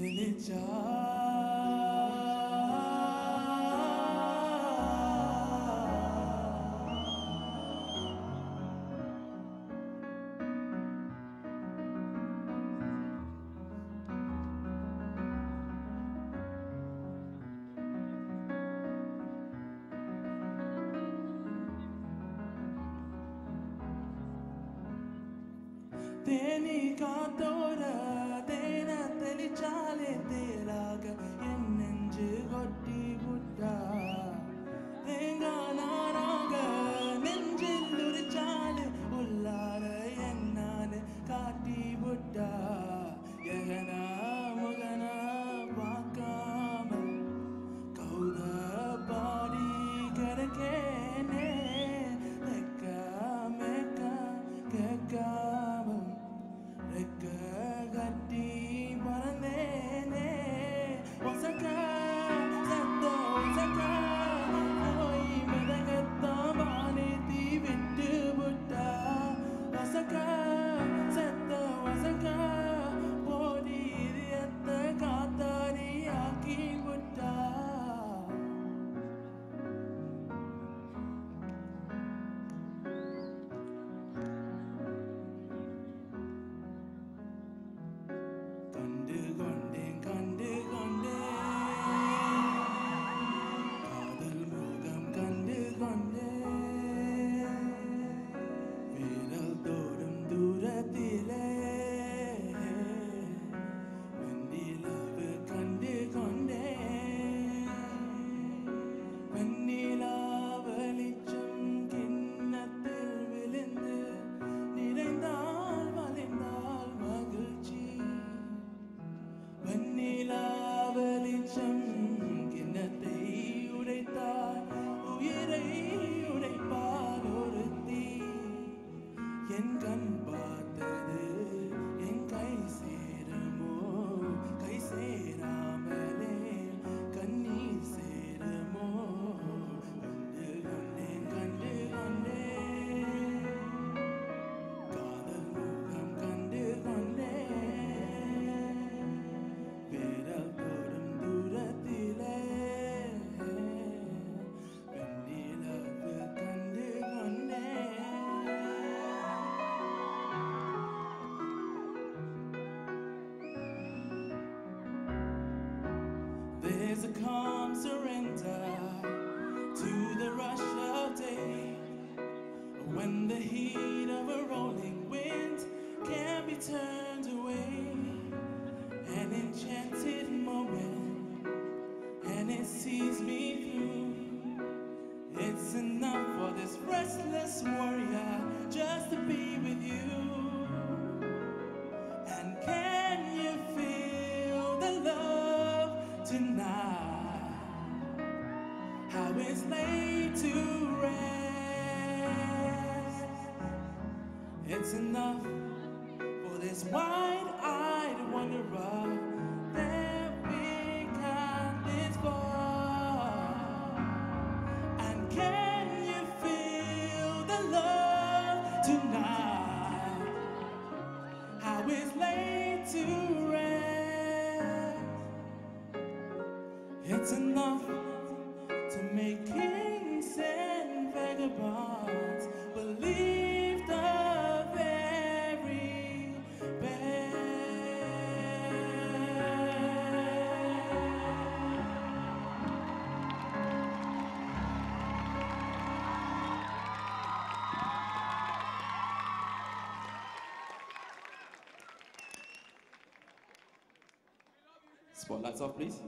দিলে চা தேனி காத்தோட தேன தெளிச்சாலே தேராக. என் நெஞ்சு கொட்டி கண் பார்த்தது. என் கை சேருமோ? கை சேராமலே There's a calm surrender to the rush of day when the heat of a rolling wind can be turned away. An enchanted moment, and it sees me through. It's enough tonight? How it's laid to rest. It's enough for this wide-eyed wanderer It's enough to make kings and vagabonds believe the very best. Spotlights off, please.